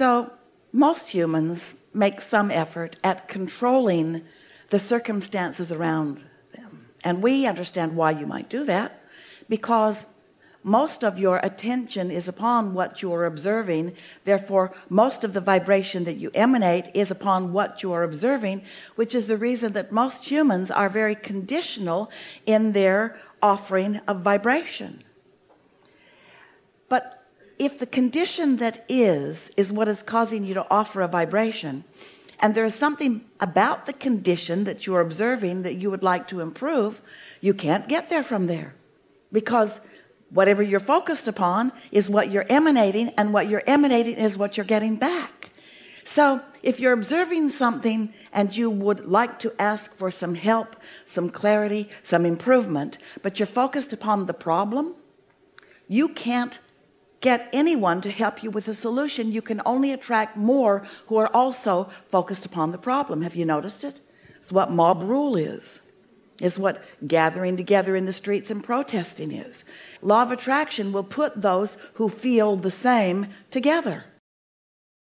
so most humans make some effort at controlling the circumstances around them. And we understand why you might do that because most of your attention is upon what you're observing. Therefore most of the vibration that you emanate is upon what you are observing which is the reason that most humans are very conditional in their offering of vibration. But if the condition that is is what is causing you to offer a vibration and there is something about the condition that you're observing that you would like to improve you can't get there from there. Because whatever you're focused upon is what you're emanating and what you're emanating is what you're getting back. So if you're observing something and you would like to ask for some help some clarity some improvement but you're focused upon the problem you can't get anyone to help you with a solution you can only attract more who are also focused upon the problem. Have you noticed it? It's what mob rule is. Is what gathering together in the streets and protesting is. Law of attraction will put those who feel the same together